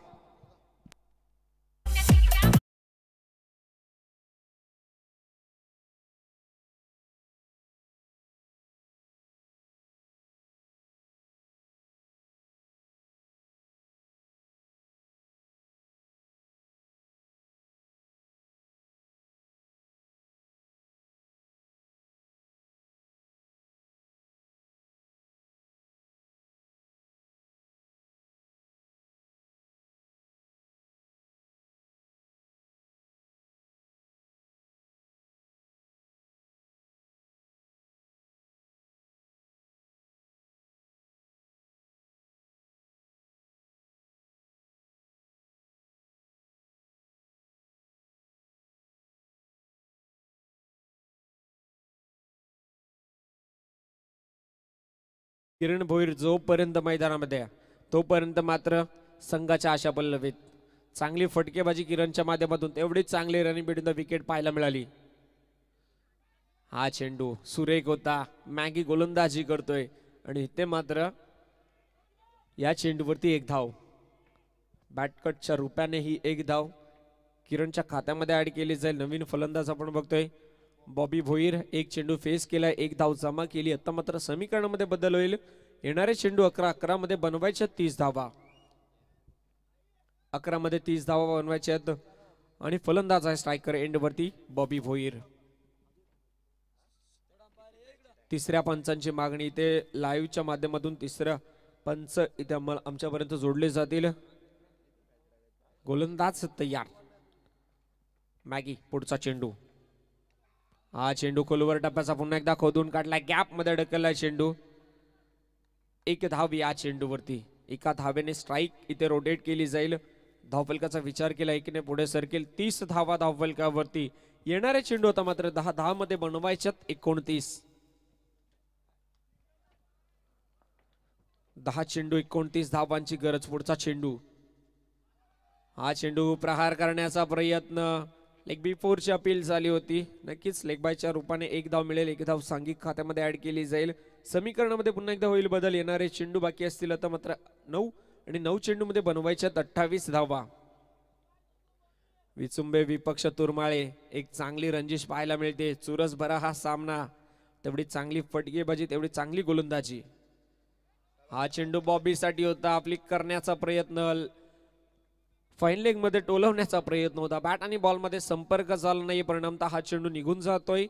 किरण भोईर जोपर्यंत मैदानामध्ये आहे, तोपर्यंत मात्र संघाच्या आशा पल्लवीत. चांगली फटकेबाजी किरणच्या माध्यमातून तेवढीच चांगली रनिंग बिटून द विकेट पाहायला मिळाली. हा चेंडू सुरेख होता. मॅगी गोलंदाजी करतोय. आणि इथे मात्र या चेंडूवरती एक धाव. बॅटकटच्या रुपयाने ही एक धाव. किरणच्या खात्यामध्ये ऍड केली जाईल. नवीन फलंदाज आपण बघतोय. बॉबी भोईर एक चेंडू फेस केला एक धाव जमा केली. आता मात्र समीकरणामध्ये बदल होईल. येणारे चेंडू अकरा अकरा मध्ये बनवायच्या तीस धावा. अकरा मध्ये तीस धावा बनवायच्या आहेत. आणि फलंदाज आहे स्ट्रायकर एंडवरती बॉबी भोईर. तिसऱ्या पंचांची मागणी इथे लाईव्हच्या माध्यमातून तिसऱ्या पंच इथे आमच्यापर्यंत जोडले जातील. गोलंदाज तयार. मॅगी पुढचा चेंडू. हा चेंडू खोलवर टप्प्याचा पुन्हा एकदा खोदून काढला. गॅपमध्ये ढकललाय चेंडू. एक धाव या चेंडूवरती. एका धावेने स्ट्राईक इथे रोटेट केली जाईल. धावफलकाचा विचार केला एकीने पुढे सरकेल. तीस धावा धावफलकावरती. येणारे चेंडू आता मात्र दहा दहा मध्ये बनवायच्यात एकोणतीस. दहा चेंडू एकोणतीस धावांची गरज पुढचा चेंडू. हा चेंडू प्रहार करण्याचा प्रयत्न. लेग बी फोरची अपील झाली होती. नक्कीच लेग बायच्या रूपाने एक धाव मिळेल एक धाव सांघिक खात्यामध्ये ऍड केली जाईल. समीकरणामध्ये पुन्हा एकदा होईल बदल. येणारे चेंडू बाकी असतील आता मात्र नऊ आणि नऊ चेंडूमध्ये बनवायच्यात अठ्ठावीस धावा. विचुंबे विपक्ष तुरमाळे एक चांगली रंजिश पाहायला मिळते. चुरस भरा हा सामना. तेवढी चांगली फटकेबाजी तेवढी चांगली गोलंदाजी. हा चेंडू बॉबीसाठी होता. आपली करण्याचा प्रयत्न. फाईन लेगमध्ये टोलवण्याचा प्रयत्न होता. बॅट आणि बॉलमध्ये संपर्क झाला नाही. परिणामता हा चेंडू निघून जातोय.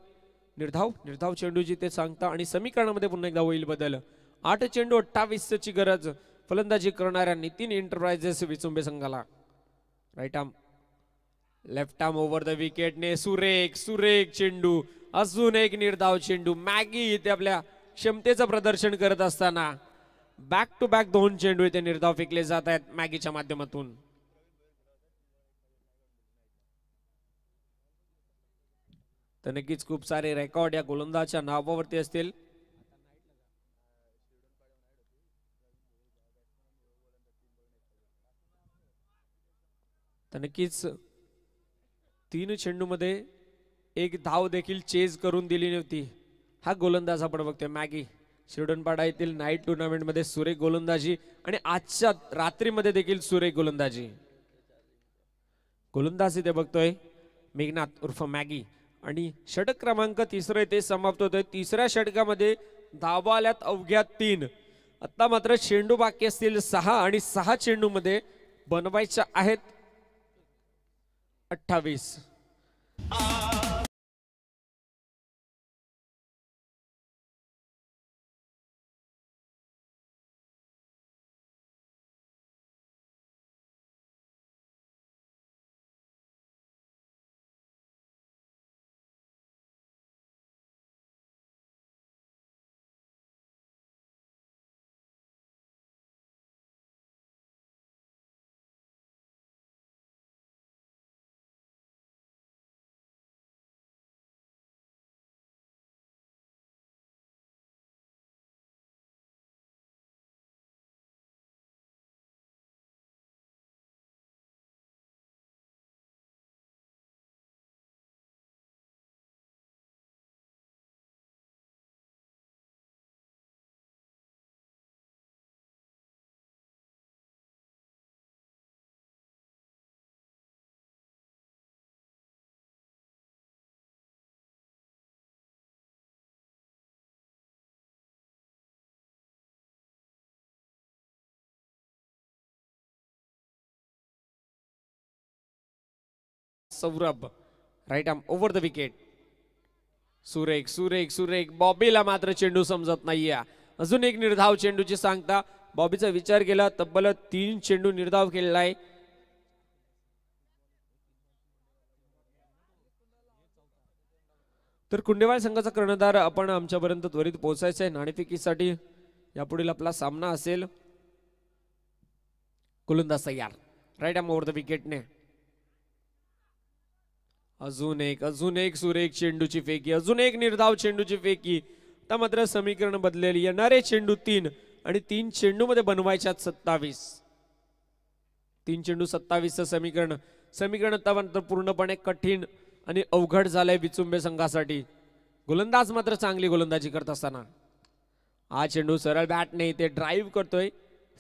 निर्धाव निर्धाव चेंडू जिथे सांगता आणि समीकरणामध्ये पुन्हा एकदा होईल बदल. आठ चेंडू अठ्ठावीसची गरज. फलंदाजी करणाऱ्या नितीन एंटरप्राइजेस विचुंबे संघाला. Right arm left arm over the विकेटने सुरेख सुरेख चेंडू. अजून एक निर्धाव चेंडू. मॅगी इथे आपल्या क्षमतेचं प्रदर्शन करत असताना. बॅक टू बॅक दोन चेंडू इथे निर्धाव फेकले जात आहेत मॅगीच्या माध्यमातून. तर नक्कीच खूप सारे रेकॉर्ड या गोलंदाजच्या नावावरती असतील. तर नक्कीच तीन चेंडूमध्ये एक धाव देखील चेज करून दिली नव्हती. हा गोलंदाज आपण बघतोय. मॅगी शिरडनपाडा येथील नाईट टुर्नामेंटमध्ये सुरेख गोलंदाजी आणि आजच्या रात्रीमध्ये देखील सुरेख गोलंदाजी. गोलंदाज इथे बघतोय. मेघनाथ उर्फ मॅगी. आणि षटक क्रमांक तिसरं ते समाप्त होतोय. तिसऱ्या षटकामध्ये धावा आल्यात अवघ्या तीन. आत्ता मात्र चेंडू बाकी असतील सहा आणि सहा चेंडूमध्ये बनवायच्या आहेत अठ्ठावीस. Saurabh right arm over the wicket सुरेख सुरेख सुरेख बॉबीला मात्र चेंडू समजत नाहीये. अजून एक निर्धाव चेंडूची सांगता. बॉबीचा विचार केला तब्बल तीन चेंडू निर्धाव केलेला आहे. तर कुंडेवाळ संघाचा कर्णधार आपण आमच्यापर्यंत त्वरित पोहोचायचा आहे. नाणेफेकीसाठी यापुढील आपला सामना असेल. गोलंदाज तयार. राईट आम ओव्हर द विकेटने अजून एक अजून एक सुरेख चेंडूची फेकी अजून एक निर्धाव चेंडूची फेकी. आता मात्र समीकरण बदलेली येणारे चेंडू तीन आणि तीन चेंडू मध्ये बनवायच्यात सत्तावीस. तीन चेंडू सत्तावीसचं समीकरण. समीकरण आता पूर्णपणे कठीण आणि अवघड झालंय विचुंबे संघासाठी. गोलंदाज मात्र चांगली गोलंदाजी करत असताना. हा चेंडू सरळ बॅट नाही ते ड्राईव्ह करतोय.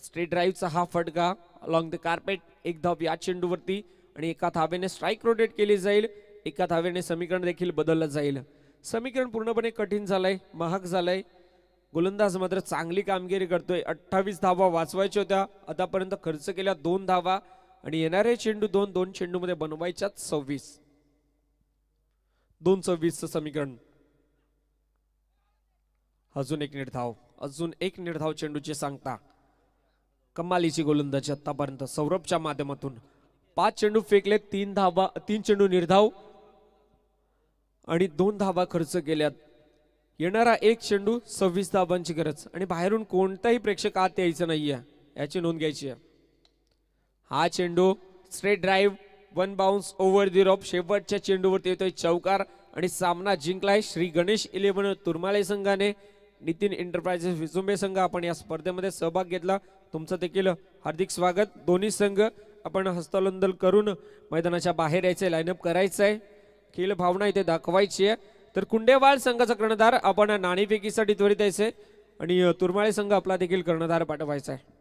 स्ट्रेट ड्राईव्हचा हा फटका अलॉंग द कार्पेट एक धाव या चेंडूवरती आणि एका धावेने स्ट्राईक रोटेट केली जाईल. एका धावेने समीकरण देखील बदललं जाईल. समीकरण पूर्णपणे कठीण झालंय महाग झालंय. गोलंदाज मात्र चांगली कामगिरी करतोय. अठ्ठावीस धावा वाचवायच्या होत्या. आतापर्यंत खर्च केल्या दोन धावा आणि येणारे चेंडू दोन दोन चेंडूमध्ये बनवायच्यात सव्वीस. दोन सव्वीसचं समीकरण. अजून एक निर्धाव. अजून एक निर्धाव चेंडूची सांगता. कमालीची गोलंदाजी आतापर्यंत सौरभच्या माध्यमातून. पाच चेंडू फेकले तीन धावा तीन चेंडू निर्धाव. आणि दोन धावा खर्च केल्यात. येणारा एक चेंडू सव्वीस धावांची गरज आणि बाहेरून कोणताही प्रेक्षक आत यायचं नाहीये याची नोंद घ्यायची आहे. हा चेंडू straight drive one bounce over the rope शेवटच्या चेंडूवरती येतोय चौकार आणि सामना जिंकलाय श्री गणेश इलेव्हन तुरमाले संघाने. नितीन एंटरप्राइजेस विजुंबे संघ आपण या स्पर्धेमध्ये सहभाग घेतला. तुमचं देखील हार्दिक स्वागत. दोन्ही संघ आपण हस्तोलंदन करून मैदानाच्या बाहेर यायचे लाईनअप करायचं आहे खेळ भावना इथे दाखवायची आहे. तर कुंडेवाळ संघाचा कर्णधार आपण नाणेफेकीसाठी त्वरित द्यायचे आणि तुरमाळे संघ आपला देखील कर्णधार पाठवायचा आहे.